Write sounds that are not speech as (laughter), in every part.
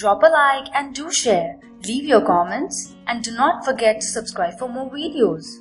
Drop a like and do share. Leave your comments and do not forget to subscribe for more videos.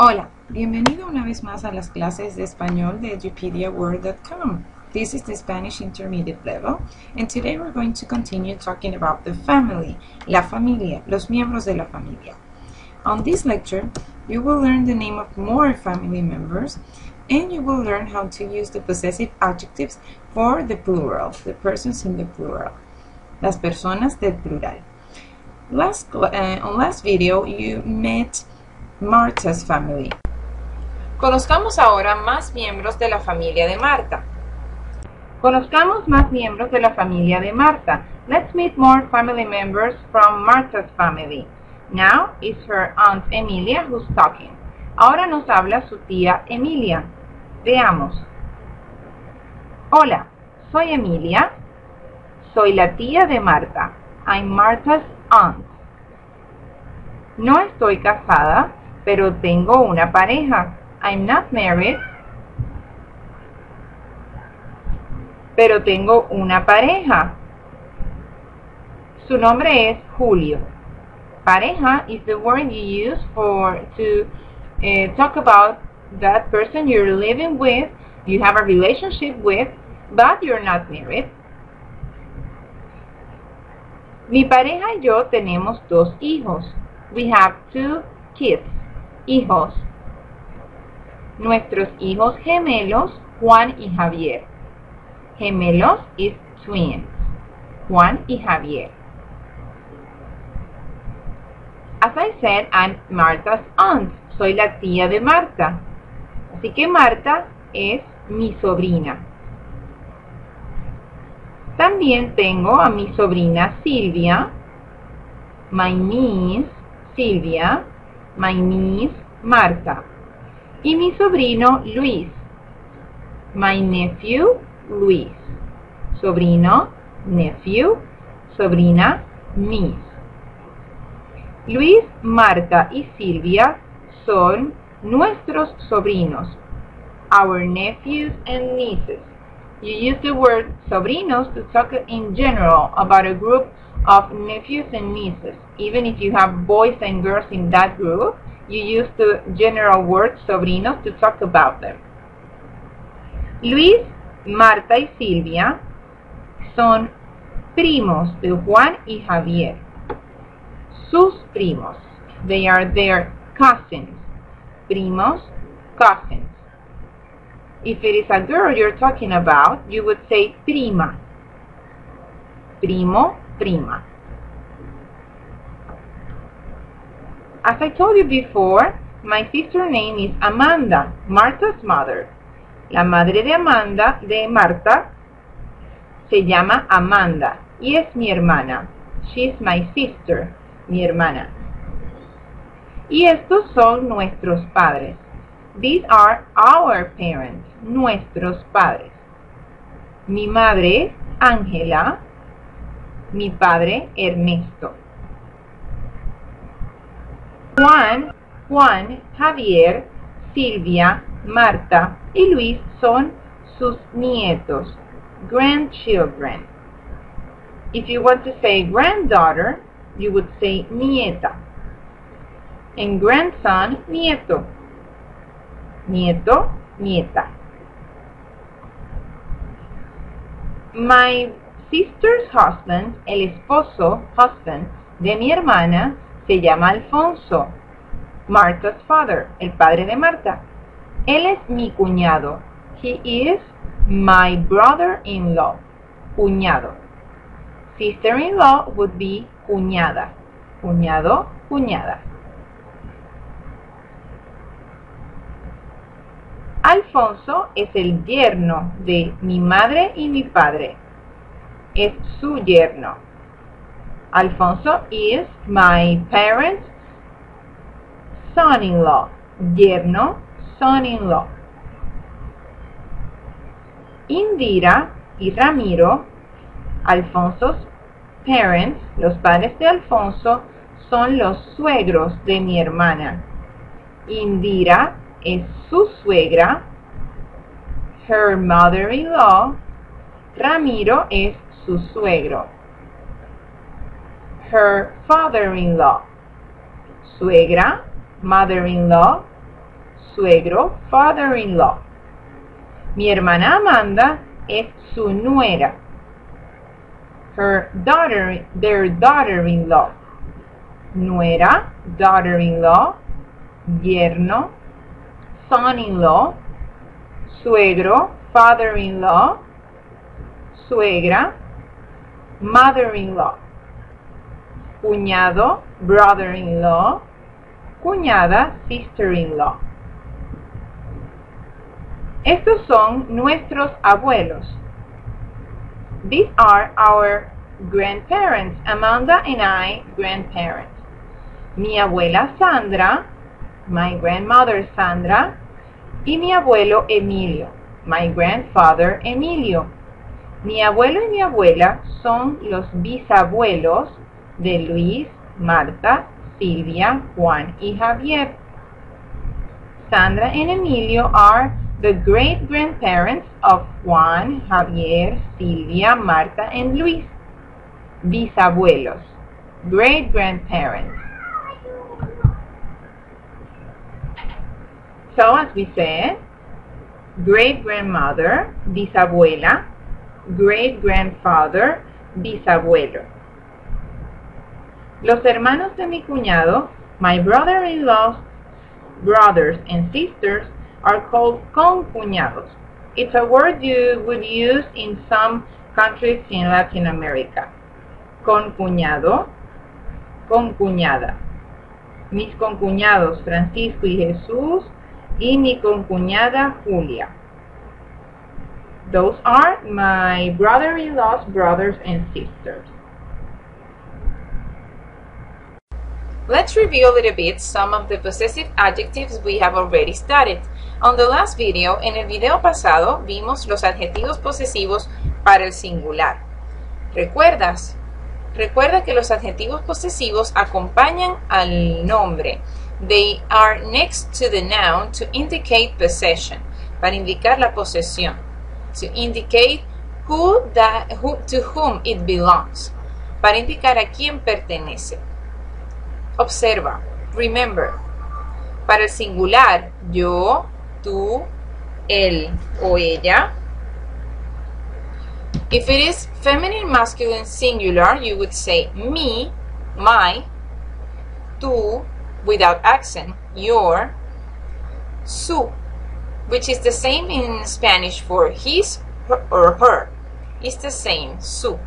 Hola, bienvenido una vez más a las clases de español de EdupediaWord.com. This is the Spanish intermediate level, and today we're going to continue talking about the family, la familia, los miembros de la familia. On this lecture, you will learn the name of more family members, and you will learn how to use the possessive adjectives for the plural, the persons in the plural, las personas del plural. Last, uh, on last video, you met Marta's family. Conozcamos ahora más miembros de la familia de Marta. Conozcamos más miembros de la familia de Marta. Let's meet more family members from Marta's family. Now it's her aunt Emilia who's talking. Ahora nos habla su tía Emilia. Veamos. Hola, soy Emilia. Soy la tía de Marta. I'm Marta's aunt. No estoy casada, pero tengo una pareja. I'm not married, pero tengo una pareja. Su nombre es Julio. Pareja is the word you use for to uh, talk about that person you're living with, you have a relationship with, but you're not married. Mi pareja y yo tenemos dos hijos. We have two kids. Hijos. Nuestros hijos gemelos, Juan y Javier. Gemelos is twins. Juan y Javier. As I said, I'm Marta's aunt. Soy la tía de Marta. Así que Marta es mi sobrina. También tengo a mi sobrina Silvia, my niece Silvia, my niece Marta, y mi sobrino Luis, my nephew Luis, sobrino, nephew, sobrina, niece. Luis, Marta y Silvia son nuestros sobrinos, our nephews and nieces. You use the word sobrinos to talk in general about a group of nephews and nieces. Even if you have boys and girls in that group, you use the general word sobrinos to talk about them. Luis, Marta y Silvia son primos de Juan y Javier. Sus primos. They are their cousins. Primos, cousins. If it is a girl you're talking about, you would say prima. Primo, prima. As I told you before, my sister's name is Amanda, Martha's mother. La madre de Amanda, de Marta, se llama Amanda y es mi hermana. She is my sister, mi hermana. Y estos son nuestros padres. These are our parents, nuestros padres. Mi madre, Ángela, mi padre, Ernesto. Juan, Juan, Javier, Silvia, Marta y Luis son sus nietos, grandchildren. If you want to say granddaughter, you would say nieta. And grandson, nieto. Nieto, nieta. My sister's husband, el esposo, husband, de mi hermana, se llama Alfonso. Martha's father, el padre de Marta. Él es mi cuñado. He is my brother-in-law. Cuñado. Sister-in-law would be cuñada. Cuñado, cuñada. Alfonso es el yerno de mi madre y mi padre. Es su yerno. Alfonso is my parents' son-in-law. Yerno, son-in-law. Indira y Ramiro, Alfonso's parents, los padres de Alfonso, son los suegros de mi hermana. Indira es su suegra, her mother-in-law. Ramiro es su suegro. Her father-in-law. Suegra, mother-in-law, suegro, father-in-law. Mi hermana Amanda es su nuera. Her daughter, their daughter-in-law. Nuera, daughter-in-law, yerno, son-in-law, suegro, father-in-law, suegra, mother-in-law, cuñado, brother-in-law, cuñada, sister-in-law. Estos son nuestros abuelos. These are our grandparents, Amanda and I, grandparents. Mi abuela Sandra, my grandmother Sandra, y mi abuelo Emilio, my grandfather Emilio. Mi abuelo y mi abuela son los bisabuelos de Luis, Marta, Silvia, Juan y Javier. Sandra and Emilio are the great grandparents of Juan, Javier, Silvia, Marta, and Luis. Bisabuelos, great grandparents. So, as we said, great grandmother, bisabuela, great grandfather, bisabuelo. Los hermanos de mi cuñado, my brother-in-laws, brothers and sisters, are called concuñados. It's a word you would use in some countries in Latin America. Concuñado, concuñada. Mis concuñados Francisco y Jesús y mi concuñada Julia. Those are my brother-in-law's brothers and sisters. Let's review a little bit some of the possessive adjectives we have already studied. On the last video, en el video pasado, vimos los adjetivos posesivos para el singular. ¿Recuerdas? Recuerda que los adjetivos posesivos acompañan al nombre. They are next to the noun to indicate possession, para indicar la posesión. To indicate who that, who, to whom it belongs, para indicar a quién pertenece. Observa, remember, para el singular, yo, tú, él o ella. If it is feminine, masculine, singular, you would say me, my, tú, without accent, your, su, which is the same in Spanish for his or her. It's the same, su.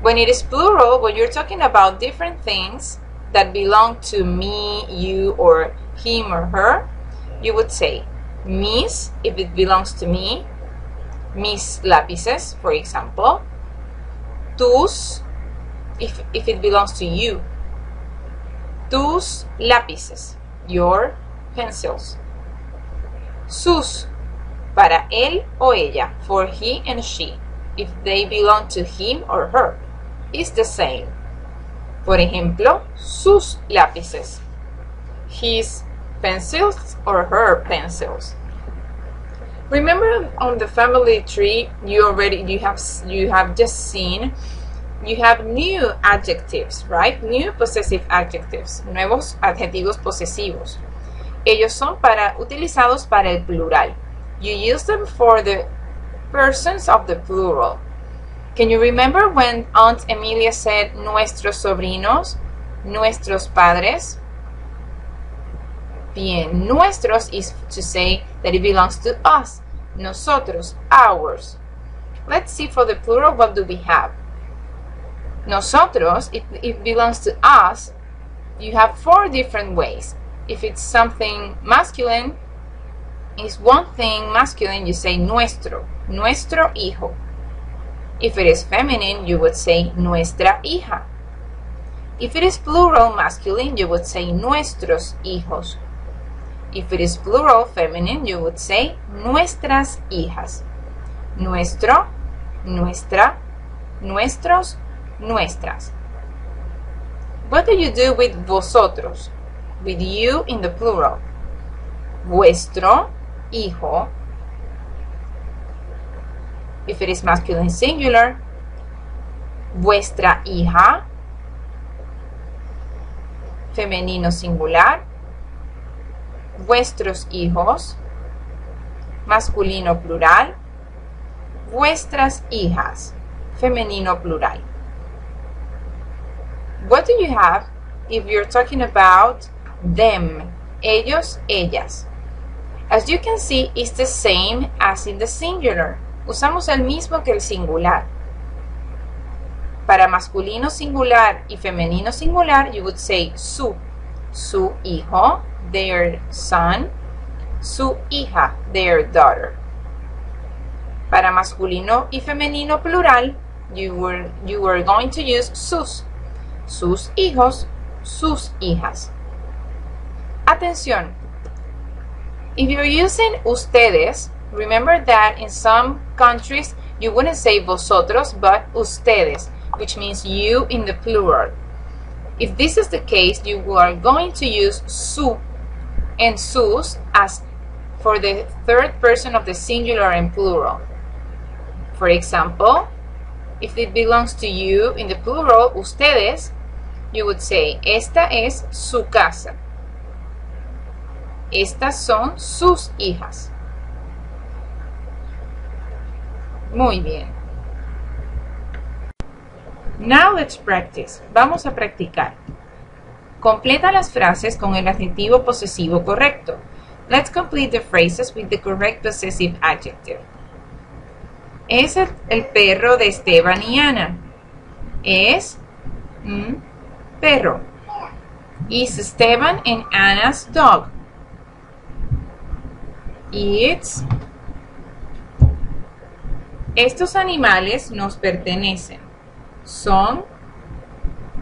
When it is plural, when you're talking about different things that belong to me, you, or him or her, you would say mis if it belongs to me, mis lápices, for example, tus if, if it belongs to you, tus lápices, your pencils, sus para él o ella, for he and she, if they belong to him or her is the same. Por ejemplo, sus lápices. His pencils or her pencils. Remember on the family tree you already you have you have just seen you have new adjectives, right? New possessive adjectives, nuevos adjetivos posesivos. Ellos son para utilizados para el plural. You use them for the persons of the plural. Can you remember when Aunt Emilia said nuestros sobrinos, nuestros padres? Bien, nuestros is to say that it belongs to us. Nosotros, ours. Let's see for the plural what do we have. Nosotros, if it belongs to us, you have four different ways. If it's something masculine, is one thing masculine, you say nuestro, nuestro hijo. If it is feminine, you would say nuestra hija. If it is plural masculine, you would say nuestros hijos. If it is plural feminine, you would say nuestras hijas. Nuestro, nuestra, nuestros, nuestras. What do you do with vosotros? With you in the plural. Vuestro hijo If it is masculine singular, vuestra hija, femenino singular, vuestros hijos, masculino plural, vuestras hijas, femenino plural. What do you have if you're talking about them, ellos, ellas? As you can see, it's the same as in the singular. Usamos el mismo que el singular. Para masculino singular y femenino singular, you would say su, su hijo, their son, su hija, their daughter. Para masculino y femenino plural, you were, you were going to use sus, sus hijos, sus hijas. Atención. If you're using ustedes, remember that in some countries you wouldn't say vosotros, but ustedes, which means you in the plural. If this is the case, you are going to use su and sus as for the third person of the singular and plural. For example, if it belongs to you in the plural, ustedes, you would say, esta es su casa. Estas son sus hijas. Muy bien. Now let's practice. Vamos a practicar. Completa las frases con el adjetivo posesivo correcto. Let's complete the phrases with the correct possessive adjective. Es el, perro de Esteban y Ana. Es un perro. Is Esteban and Anna's dog. It's estos animales nos pertenecen. Son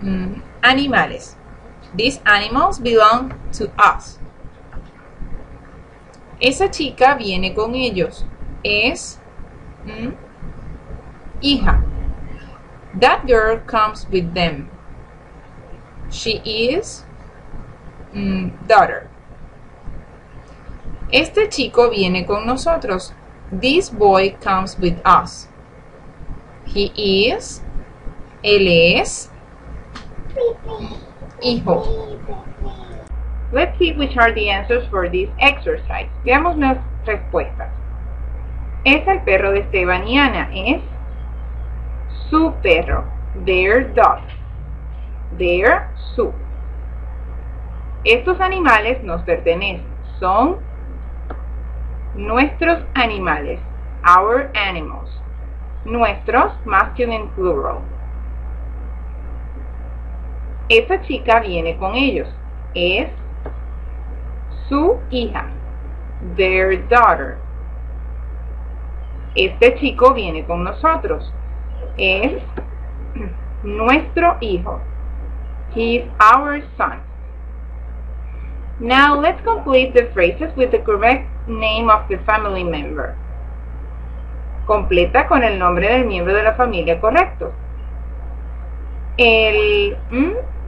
mm, animales. These animals belong to us. Esa chica viene con ellos. Es mm, hija. That girl comes with them. She is mm, daughter. Este chico viene con nosotros. This boy comes with us. He is. Él es. Hijo. Let's see which are the answers for this exercise. Veamos las respuestas. Es el perro de Esteban y Ana. Es su perro. Their dog. Their su. Estos animales nos pertenecen. Son nuestros animales. Our animals. Nuestros, masculine plural. Esa chica viene con ellos. Es su hija. Their daughter. Este chico viene con nosotros. Es (clears throat) nuestro hijo. He is our son. Now let's complete the phrases with the correct name of the family member. Completa con el nombre del miembro de la familia correcto. El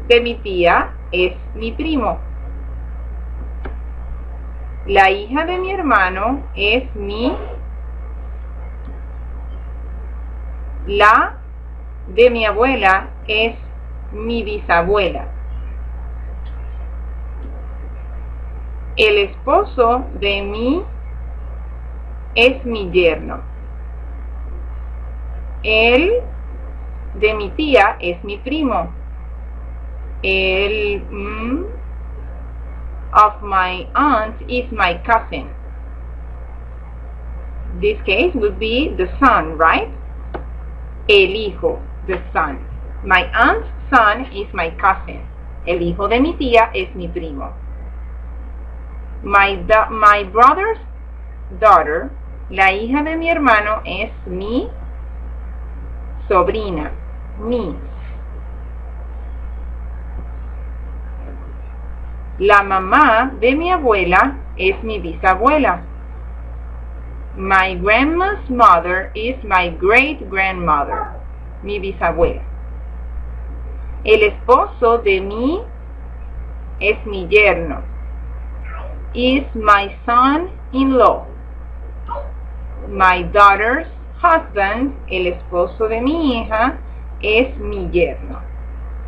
de mi tía es mi primo. La hija de mi hermano es mi... La de mi abuela es mi bisabuela. El esposo de mi es mi yerno. El de mi tía es mi primo. El mm, of my aunt is my cousin. This case would be the son, right? El hijo, the son. My aunt's son is my cousin. El hijo de mi tía es mi primo. My, my brother's daughter, la hija de mi hermano, es mi sobrina. Mi. La mamá de mi abuela es mi bisabuela. My grandma's mother is my great grandmother. Mi bisabuela. El esposo de mi es mi yerno. Is my son-in-law. My daughter's husband, el esposo de mi hija, es mi yerno.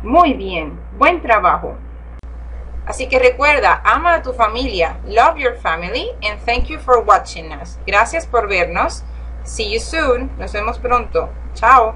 Muy bien, buen trabajo. Así que recuerda, ama a tu familia, love your family, and thank you for watching us. Gracias por vernos. See you soon. Nos vemos pronto. Chao.